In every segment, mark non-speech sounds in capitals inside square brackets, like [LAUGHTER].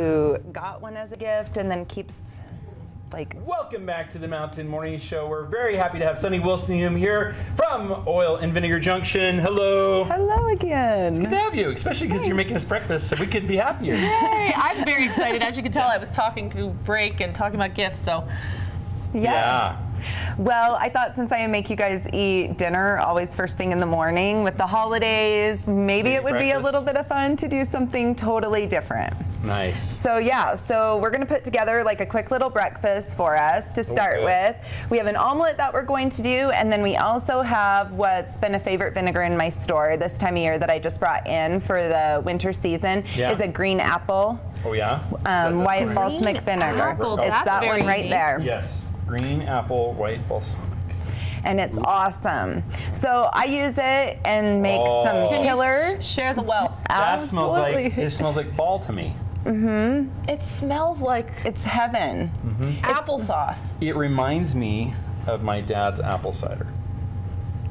who got one as a gift and then keeps like Welcome back to the Mountain Morning Show. We're very happy to have Suni Wilson here from Oil and Vinegar Junction. Hello. hello again. It's Good to have you, especially because you're making us breakfast, so we couldn't be happier. Hey, I'm very excited. As you can tell, I was talking to break and talking about gifts, so Yeah. Well, I thought since I make you guys eat dinner always first thing in the morning with the holidays, maybe it would be a little bit of fun to do something totally different. Nice. So yeah, so we're gonna put together like a quick little breakfast for us to start Okay. with. We have an omelet that we're going to do, and then we also have what's been a favorite vinegar in my store this time of year that I just brought in for the winter season Yeah. is a green apple Oh yeah. Um, white one? balsamic vinegar. apple, it's that one right unique. there. Yes. Green apple, white balsamic. and it's awesome. So I use it and make Oh. some Can you killer. share the wealth. That smells like it smells like fall to me. Mm-hmm. It smells like It's heaven. Mm-hmm. applesauce. It reminds me of my dad's apple cider.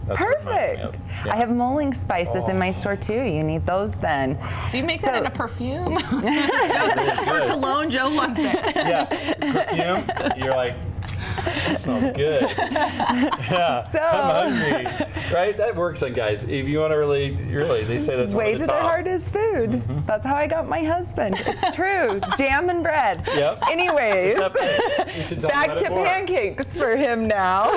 That's what it reminds me Perfect. Yeah. I have mulling spices in my store too. You need those then. Do you make So- that in a perfume? [LAUGHS] Really or good. cologne? Joe wants it. Yeah, perfume. You're like, that smells good. [LAUGHS] Yeah, So- I'm hungry. Right? That works on guys. If you want to really, really, they say that's Way to the the top. heart is food. Mm-hmm. That's how I got my husband. It's [LAUGHS] true. Jam and bread. Yep. Anyways, Isn't that funny? You should talk back to pancakes for him now.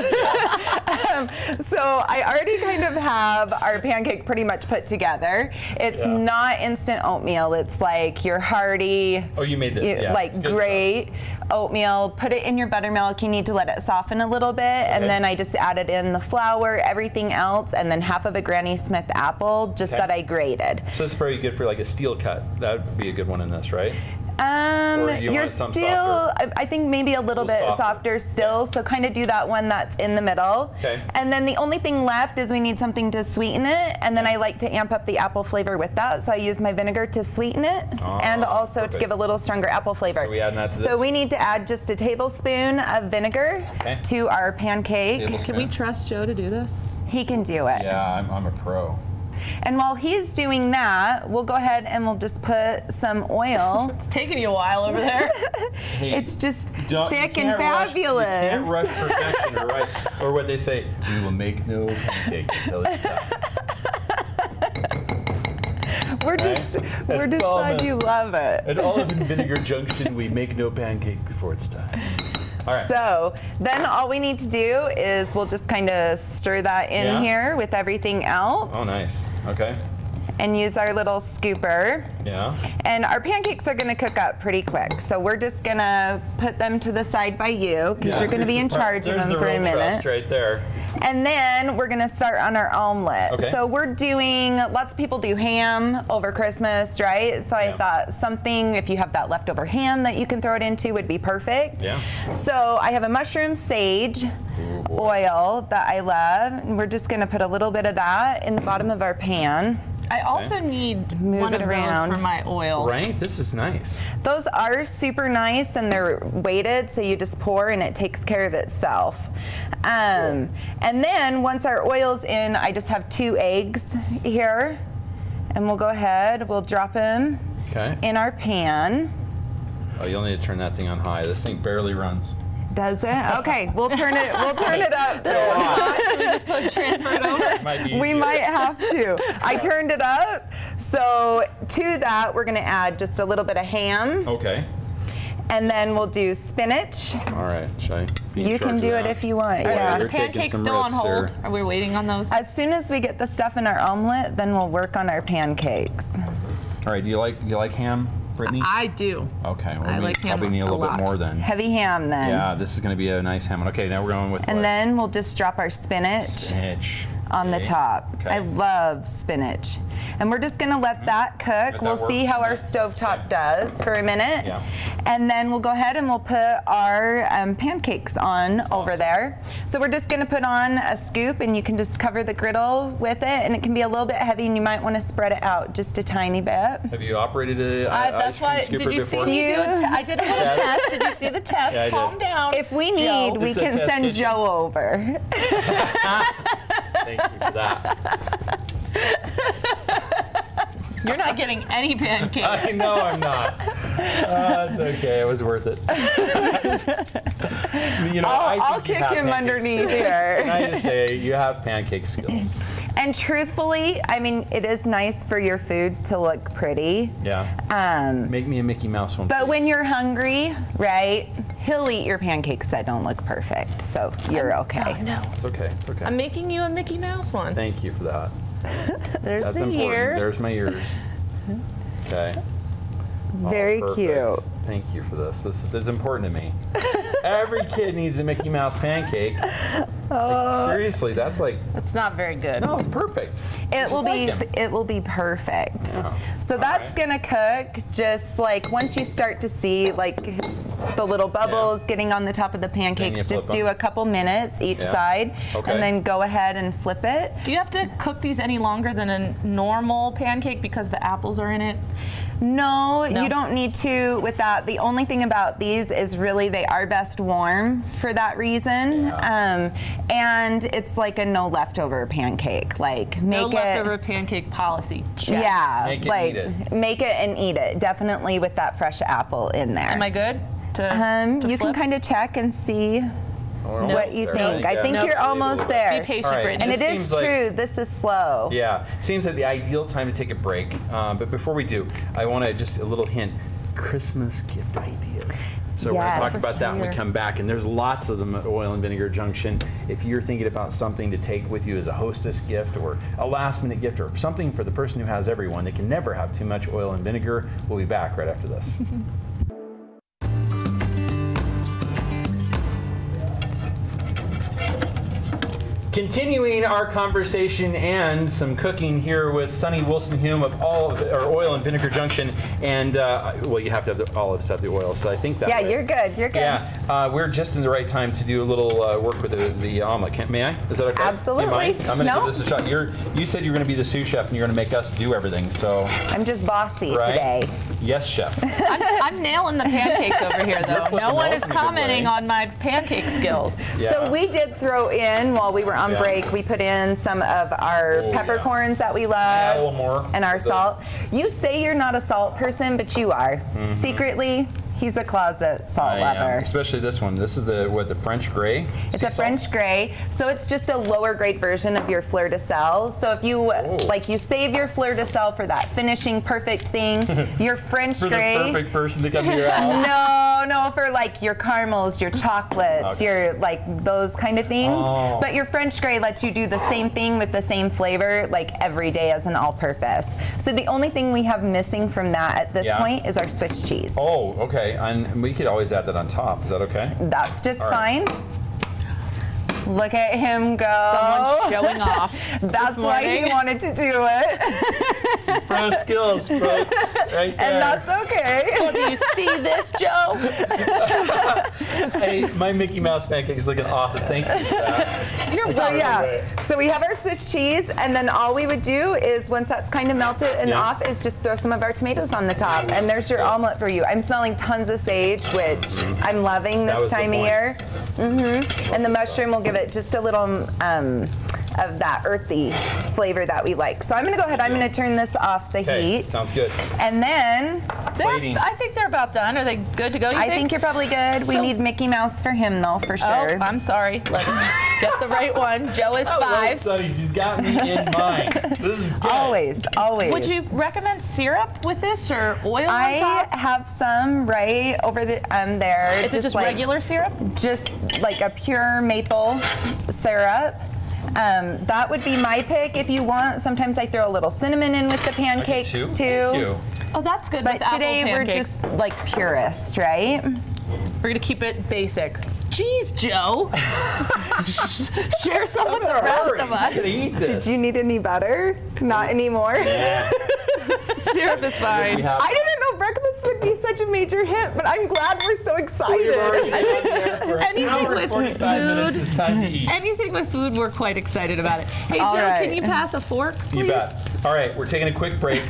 Um, so I already kind of have our pancake pretty much put together. It's Yeah. not instant oatmeal. It's like your hearty, Oh, you made this. you- yeah, like it's great oatmeal. Put it in your buttermilk. You need to let it soften a little bit, and then I just added in the flour, everything else, and then half of a Granny Smith apple, just Okay. that I grated. So this is probably good for like a steel cut. That would be a good one in this, right? Um, Or you you're want still, softer? I, I think maybe a little, Little bit softer. softer, still. So kind of do that one that's in the middle. Okay. And then the only thing left is we need something to sweeten it, and then I like to amp up the apple flavor with that. So I use my vinegar to sweeten it, Ah, and also perfect. to give a little stronger apple flavor. So we adding that to So this? we need to add just a tablespoon of vinegar Okay. to our pancake. Tablespoon. Can we trust Joe to do this? He can do it. Yeah, I'm, I'm a pro. And while he's doing that, we'll go ahead and we'll just put some oil. [LAUGHS] It's taking you a while over there. [LAUGHS] Hey, it's just thick and can't rush- fabulous. you can't rush perfection, or right? Or what they say, we will make no pancake until it's done. [LAUGHS] We're just Right? we're And just glad you love it. At Olive and Vinegar Junction, we make no pancake before it's time. All right. So then all we need to do is we'll just kind of stir that in Yeah. here with everything else oh, nice. Okay. And use our little scooper. Yeah. And our pancakes are gonna cook up pretty quick. So we're just gonna put them to the side by you because Yeah. you're gonna be in charge of them the for a minute. right there. And then we're gonna start on our omelet. Okay. So we're doing, lots of people do ham over Christmas, right? So I Yeah. thought something, if you have that leftover ham that you can throw it into would be perfect. Yeah. So I have a mushroom sage oil that I love. And we're just gonna put a little bit of that in the bottom of our pan. I also need Move one it of around. those for my oil. Right? This is nice. Those are super nice and they're weighted, so you just pour and it takes care of itself. Um, and then once our oil's in, I just have two eggs here. And we'll go ahead, we'll drop them Okay. in our pan. Oh, you'll need to turn that thing on high. This thing barely runs. Does it? Okay, we'll turn it, we'll turn it up. [LAUGHS] This one's hot. [LAUGHS] Should [LAUGHS] we just put transfer it over? Might We might have to. [LAUGHS] I turned it up. So to that, we're gonna add just a little bit of ham. Okay. And then we'll do spinach. All right. Should I be You can do it if you want. Are, Yeah. are the pancakes still on hold? here. Are we waiting on those? As soon as we get the stuff in our omelet, then we'll work on our pancakes. All right. Do you like do you like ham, Brittany? I do. okay. Well, I we like ham probably need a a little lot. bit more then. Heavy ham then. Yeah, this is going to be a nice ham. Okay, now we're going with And what? then we'll just drop our spinach spinach on the top. Okay. I love spinach. And we're just gonna let that cook. Let that we'll see how our Yeah. stovetop Okay. does for a minute. Yeah. And then we'll go ahead and we'll put our um, pancakes on over there. So we're just gonna put on a scoop and you can just cover the griddle with it and it can be a little bit heavy and you might wanna spread it out just a tiny bit. Have you operated a Uh, ice that's cream why. scooper Did you see before? me do a Do you- I did a little [LAUGHS] test. Did you see the test? Yeah, Calm down. If we Joe. need, we It's can send kitchen. Joe over. [LAUGHS] [LAUGHS] Thank you for that. [LAUGHS] You're not getting any pancakes. I know I'm not. [LAUGHS] That's okay. It was worth it. [LAUGHS] you know, I'll, I'll kick him underneath skills. Can I just say you have pancake skills? And truthfully, I mean, it is nice for your food to look pretty. Yeah. Um, Make me a Mickey Mouse one. but please. when you're hungry, right, he'll eat your pancakes that don't look perfect. So you're okay. No. it's okay. It's okay. I'm making you a Mickey Mouse one. Thank you for that. [LAUGHS] There's That's the important. ears. There's my ears. Okay. [LAUGHS] Oh, Very perfect. cute. Thank you for this. This, this is important to me. Every kid needs a Mickey Mouse pancake. Like, oh. seriously, that's like That's not very good. no, it's perfect. It will be him. it will be perfect. Yeah. So All that's right. gonna cook just like once you start to see like the little bubbles getting on the top of the pancakes, just do them. a couple minutes each Yeah. side Okay. and then go ahead and flip it. Do you have to cook these any longer than a normal pancake because the apples are in it? No, No. you don't need to with that. The only thing about these is really they are best warm for that reason. Yeah. Um, and it's like a no leftover pancake. Like make No it leftover pancake policy. Check. Yeah, Make it, like eat it. make it and eat it. Definitely with that fresh apple in there. Am I good? To, um, to you can kind of check and see We're what you there. think. I think Nope. you're almost there. Be patient, All right. Brittany. And This it is seems like- true. this is slow. Yeah, seems like the ideal time to take a break. Um, but before we do, I want to just a little hint: Christmas gift ideas. So we're going to talk about that when we come back, and there's lots of them at Oil and Vinegar Junction. If you're thinking about something to take with you as a hostess gift, or a last-minute gift, or something for the person who has everyone, they can never have too much oil and vinegar. We'll be back right after this. [LAUGHS] Continuing our conversation and some cooking here with Suni Wilson Hume of all of or Oil and Vinegar Junction, and uh, well, you have to have the olives have the oil, so I think that. Yeah, way. you're good. You're good. Yeah, uh, we're just in the right time to do a little uh, work with the, the omelet. Can, may I? Is that okay? Absolutely. mind? I'm going to No. give this a shot. You're, you said you're going to be the sous chef and you're going to make us do everything. So, I'm just bossy right? today. Yes, chef. [LAUGHS] I'm, I'm nailing the pancakes over here, though. No one is in a good commenting on my pancake skills. Yeah. So we did throw in while we were on Yeah. break. We put in some of our Oh, peppercorns that we Yeah, love a little more. and our The- salt. You say you're not a salt person, but you are. Mm-hmm. Secretly, he's a closet salt. I am, lover. especially this one. This is the what the French gray. It's a salt? French gray, so it's just a lower grade version of your fleur de sel. So if you Oh. like, you save your fleur de sel for that finishing perfect thing. [LAUGHS] Your French gray. for gray. the perfect person to come to your house. [LAUGHS] No, no, for like your caramels, your chocolates, Okay. your like those kind of things. Oh. But your French gray lets you do the same thing with the same flavor like every day as an all-purpose. So the only thing we have missing from that at this Yeah. point is our Swiss cheese. Oh, okay. And we could always add that on top. Is that okay? That's just right. fine. Look at him go. Someone's showing [LAUGHS] off. That's why he wanted to do it. [LAUGHS] Pro skills, folks. Right there. and that's okay. Well, do you see this, Joe? [LAUGHS] hey, my Mickey Mouse pancakes looking awesome. Thank you. for. You're So welcome. yeah, so we have our Swiss cheese, and then all we would do is once that's kind of melted and Yeah. off, is just throw some of our tomatoes on the top, and there's your omelet for you. I'm smelling tons of sage, which I'm loving Mm-hmm. This time of point. year. hmm And the mushroom will give it just a little um, of that earthy flavor that we like. So I'm gonna go ahead. I'm gonna turn this off the Okay, heat, sounds good. and then They're- I think they're about done. Are they good to go? You I think you're probably good. we need Mickey Mouse for him though, for sure. Oh, sure. I'm sorry. Let's get the right one. Joe is [LAUGHS] Hello, five. Suni. She's got me in [LAUGHS] mind. This is good. always, always. Would you recommend syrup with this or oil on I top? have some right over the um there. Is it just like, regular syrup? Just like a pure maple syrup. Um, that would be my pick if you want. Sometimes I throw a little cinnamon in with the I do pancakes too. Too. Thank you. Oh, that's good But with apple today we're just like purists, right? We're gonna keep it basic. Jeez, Joe. [LAUGHS] Share some with the rest of I could us. eat this. Do you need any butter? Not anymore. Yeah. [LAUGHS] Syrup is fine. have- I didn't know breakfast would be such a major hit, but I'm glad we're so excited. We've already been there for an [LAUGHS] Anything with 45 minutes. food. Time to eat. Anything with food, we're quite excited about it. Hey, All Joe, right. can you pass a fork, please? You bet. All right, we're taking a quick break.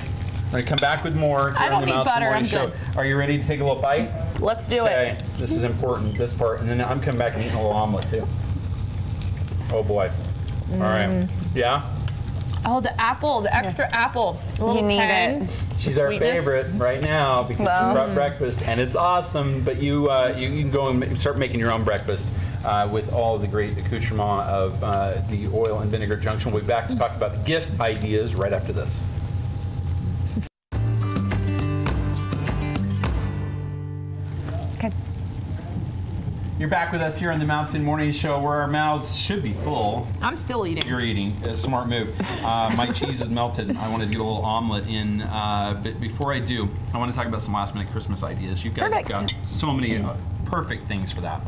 We're gonna come back with more. I don't need butter, I'm good. Are you ready to take a little bite? Let's do it. Okay, it. this is important, this part, and then I'm coming back and eating a little omelet too. Oh boy. All right. Mm. Yeah? Oh, the apple, the extra apple. A little You need tang, it. She's the our sweetness. favorite right now because Well- she brought breakfast and it's awesome. But you, uh, you, you can go and start making your own breakfast uh, with all the great accoutrement of uh, the oil and vinegar junction. We'll be back to talk about the gift ideas right after this. You're back with us here on the Mountain Morning Show where our mouths should be full. I'm still eating. You're eating. A smart move. Uh, my [LAUGHS] cheese is melted. I want to do a little omelet in. Uh, but before I do, I want to talk about some last minute Christmas ideas. You guys Perfect. have got so many uh, perfect things for that.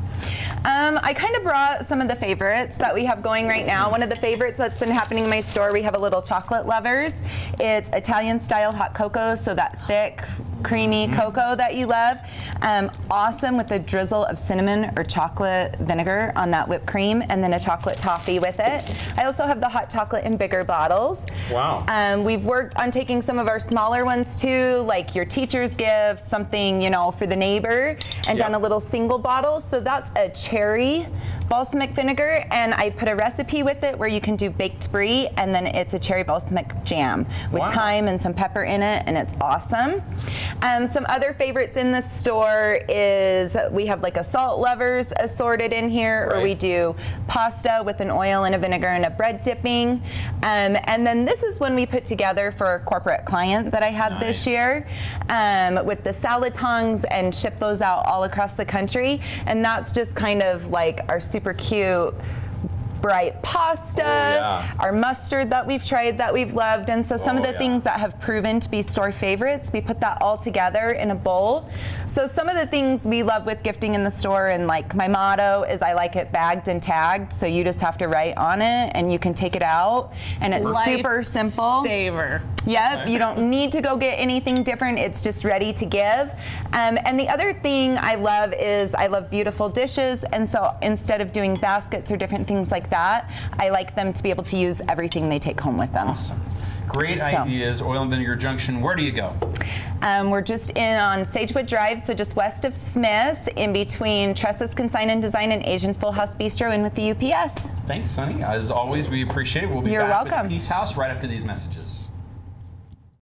Um, I kind of brought some of the favorites that we have going right now. One of the favorites that's been happening in my store, we have a little chocolate lovers. It's Italian style hot cocoa, so that thick, creamy cocoa that you love. Um, awesome with a drizzle of cinnamon or chocolate vinegar on that whipped cream, and then a chocolate toffee with it. I also have the hot chocolate in bigger bottles. Wow. Um, we've worked on taking some of our smaller ones too, like your teacher's gift, something, you know, for the neighbor, and Yep. done a little single bottle. So that's a cherry balsamic vinegar, and I put a recipe with it where you can do baked brie, and then it's a cherry balsamic jam with Wow. thyme and some pepper in it, and it's awesome. Um, some other favorites in the store is we have like a salt lovers assorted in here, or we do pasta with an oil and a vinegar and a bread dipping. Um, and then this is one we put together for a corporate client that I had Nice. this year um, with the salad tongs and ship those out all across the country. And that's just kind of like our super cute bright pasta, oh, yeah. our mustard that we've tried that we've loved. And so some Oh, of the yeah. things that have proven to be store favorites, we put that all together in a bowl. So some of the things we love with gifting in the store and like my motto is I like it bagged and tagged. So you just have to write on it and you can take it out and it's super simple. Saver. Yep, you don't need to go get anything different. It's just ready to give. Um, and the other thing I love is I love beautiful dishes. And so instead of doing baskets or different things like that, I like them to be able to use everything they take home with them. Awesome. Great So- ideas. Oil and Vinegar Junction. Where do you go? Um, we're just in on Sagewood Drive, so just west of Smith's, in between Tressa's Consign and Design and Asian Full House Bistro, in with the UPS. Thanks, Suni. As always, we appreciate it. We'll be You're back welcome. Peace House right after these messages.